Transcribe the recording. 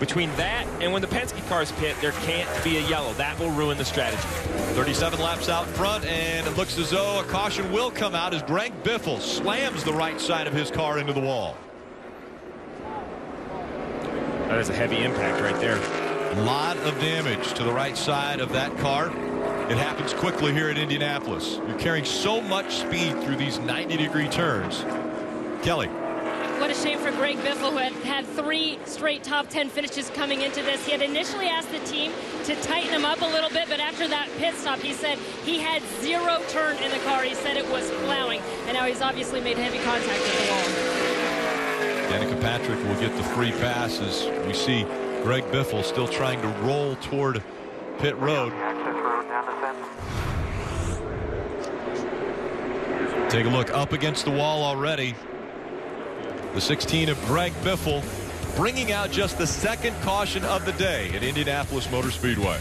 Between that and when the Penske cars pit, there can't be a yellow. That will ruin the strategy. 37 laps out front, and it looks as though a caution will come out as Greg Biffle slams the right side of his car into the wall. That is a heavy impact right there. A lot of damage to the right side of that car. It happens quickly here at Indianapolis. You're carrying so much speed through these 90 degree turns. Kelly. What a shame for Greg Biffle, who had had three straight top 10 finishes coming into this. He had initially asked the team to tighten him up a little bit, but after that pit stop, he said he had zero turn in the car. He said it was plowing, and now he's obviously made heavy contact with the wall. Danica Patrick will get the free pass as we see Greg Biffle still trying to roll toward pit road. Take a look up against the wall already. The 16 of Greg Biffle bringing out just the second caution of the day at Indianapolis Motor Speedway.